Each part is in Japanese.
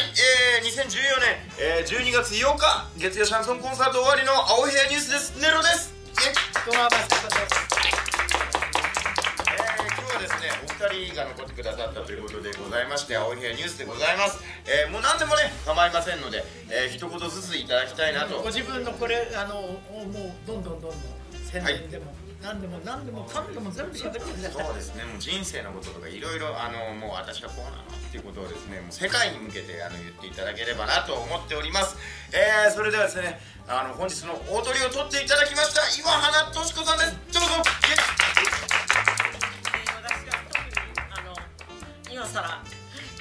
はい、えー、2014年、えー、12月8日月曜シャンソンコンサート終わりの青い部屋ニュースです。ネロです。えー今日はですねお二人が残ってくださったということでございまして青い部屋ニュースでございます、えーもう何でもね構いませんので、えー一言ずついただきたいなと。ご自分のこれあのもうどんどんどんどん宣伝でも、何でも何でもかんでも全部喋ってくださいそうですね。もう人生のこととかいろいろあのもう私はこうなのっていうことをですねもう世界に向けてあの言っていただければなと思っております、えーそれではですねあの本日の大鳥を取っていただきました岩原敏子さんです。どうぞ。私が特にあの今更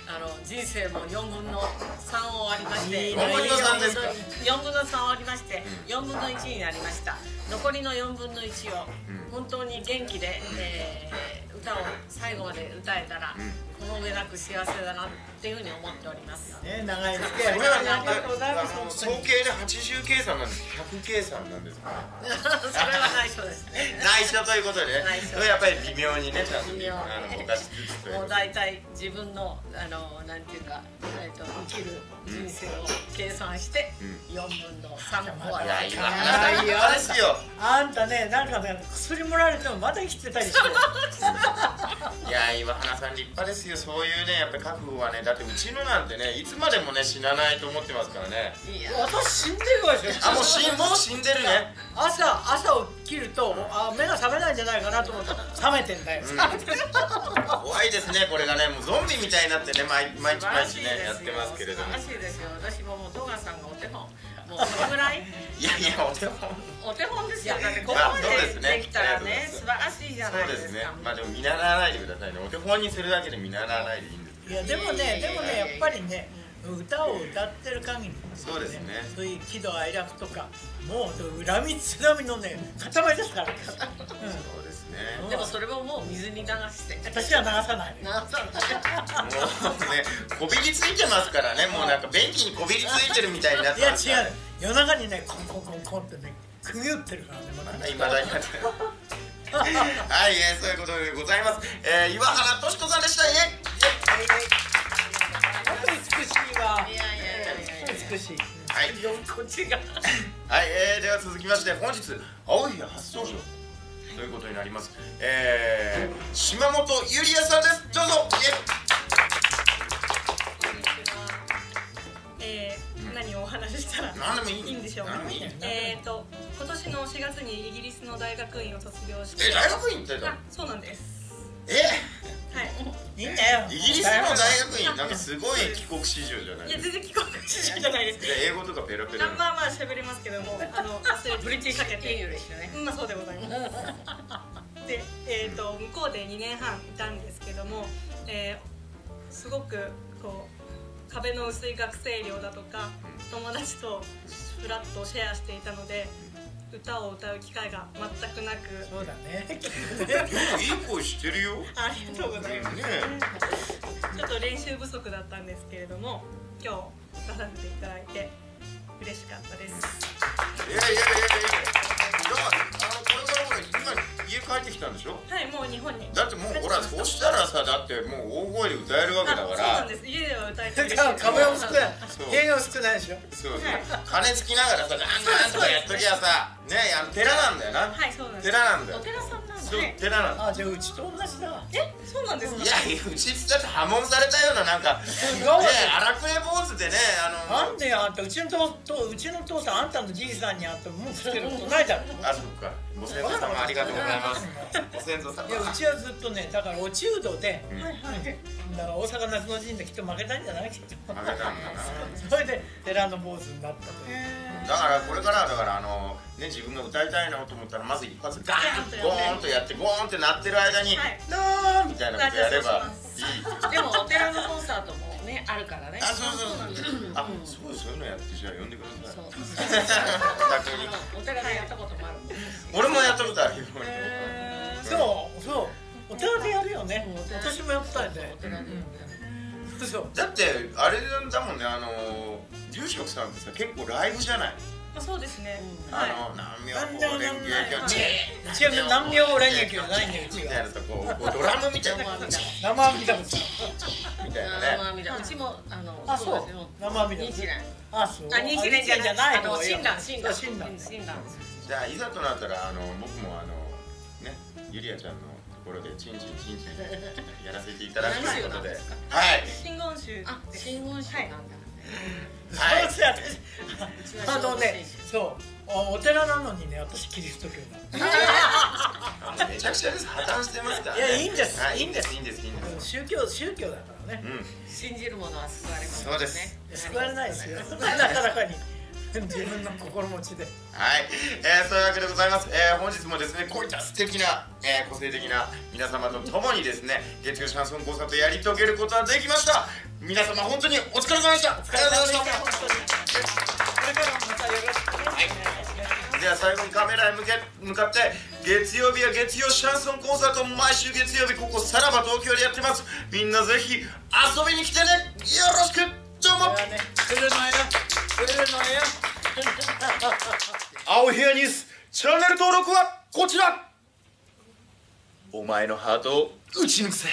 あの人生も4分の3を割りましていいね。4分の3ですか。4分の3を割りまして4分の1になりました。残りの4分の1を本当に元気で、えー歌を最後まで歌えたら、この上なく幸せだなっていうふうに思っております。ね長い付き合い。これはねありがとうございますあの本当に総計で80計算なんです。100計算なんですか それは内緒です。ね 内緒ということでね。内緒。それやっぱり微妙にねちゃんと微妙。あのぼかしつつというもう大体自分のあのなんていうか、えー、と生きる人生を計算してう4分の3をいや割る岩原さん立派ですよ。あんたねなんかね薬もらわれてもまだ生きてたりして いや岩原さん立派ですよ。そういうねやっぱり覚悟はね。だってうちのなんてねいつまでもね死なないと思ってますからね。いや私死んでるわでしょあもう死んもう死んでるね。朝朝起きるとあ目が覚めないんじゃないかなと思ったら覚めてんだよ、怖いですねこれがね。もうゾンビみたいになってね毎毎日毎日ねやってますけれども。素晴らしいですよ。私ももう戸川さんがお手本もう そのぐらい？いやいやお手本。お手本ですよ。だってここまででできたらねあり素晴らしいじゃないそうですね。ですかまあでも見習わないでくださいね。お手本にするだけで見習わないでいいんですいやでもねでもねやっぱりね歌を歌ってる限り、そうですね。そういう喜怒哀楽とかもう恨みつらみのね塊ですから、うん、そうですね。でもそれももう水に流して。私は流さない。流さない。もうねこびりついてますからね。もうなんか便器にこびりついてるみたいになっていや違う。夜中にねコンコンコンコンってね釘打ってるからねまたいまだにはい、えー、そういうことでございます、えー、岩原敏子さんでした。イエイ。本美しい。はい、こっちが。はいえー、では続きまして本日青い初登場。ということになります。えー、島本ゆりやさんです。どうぞ。えー、何をお話ししたらいい。んでしょうか？何でもいい。えーと今年の4月にイギリスの大学院を卒業して。え大学院ってあそうなんです。え？はいいいんだよ。イギリスの大学院なんかすごい帰国子女じゃないいやですか。全然帰国子女じゃないです。英語とかペラペラあまあまあ喋れますけどもあの British English ね。うんまあそうでございます。でえー、と向こうで2年半いたんですけども、えーすごくこう壁の薄い学生寮だとか友達とフラッとシェアしていたので歌を歌う機会が全くなく。そうだね。いい声してるよ。ありがとうございます。ね。ちょっと練習不足だったんですけれども今日出させていただいて嬉しかったです。いやいやいやいやだからあのこれからほら今家帰ってきたんでしょ？はいもう日本に。だってもうほらそうしたらさだってもう大声で歌えるわけだかあそうなんらです。家では歌えて嬉し壁を少ないそう部屋が少ないでしょ？そうそう。金つきながらさなんなんとかやっときゃさねあの寺なんだよな。はいそうなんです。寺なんだよ。お寺さんなんですそうね寺なんだあじゃあうちと同じだ。えそうなんですか？いやうちだって破門されたようななんかね違うわ荒くれ坊主でねあのなんでよあんたうちのととうちの父さんあんたのじいさんにあんた文句つけることないだろ。あそっか。ご先祖様ありがとうございます。ご先祖様。いやうちはずっとねだから落ちうどで、うん。はいはいだから大阪夏の陣できっと負けたんじゃない？きっと。負けたんだな。それで寺の坊主になったという。だからこれからはだからあのね自分が歌いたいなと思ったらまず一発ガーンゴーンとやってゴーンって鳴ってる間にはい「なー」みたいなことやればいい。でもお寺のコンサートもねあるからね。あそうそうそうあそう。そういうのやってじゃあ呼んでください。そうお寺でやったこともある俺もやったことあるよそうよね。私もやったんでお寺でそう。だってあれだもんねあの住職さんってさ結構ライブじゃない？あそうですね、あのないんだよ違みたいうなとこドラムみたいな。生みたいなね。もあのあそう。生阿弥陀仏日蓮あそう。あ日蓮じゃない。ないあの親鸞。親鸞親鸞。親鸞。じゃあいざとなったらあの僕もあのねゆりあちゃんのところでチンチンチンチンやらせていただくということで。はい。真言宗。あ真言宗なんだ。はい。そうです私あのねそう。おお寺なのにね私キリスト教だ めちゃくちゃです。破綻してますから、ね、いやいいんです。はい、いいいんです。いんですいいんです。宗教宗教だからね。うん。信じる者は救われますそうです。救われないですよ。なかなかに 自分の心持ちで。はい、えー、そういうわけでございます、えー、本日もですねこういった素敵な、えー、個性的な皆様と共にですね月曜シャンソンコンサートやり遂げることができました。皆様本当にお疲れ様でした。お疲れ様でした。本当にこれからもまたよろしくお願い。しますでは最後にカメラへ向け向かって月曜日は月曜シャンソンコンサート毎週月曜日ここさらば東京でやってます。みんなぜひ遊びに来てね。よろしく。どうも。ね青部屋ニュースチャンネル登録はこちら。お前のハートを打ち抜くぜ。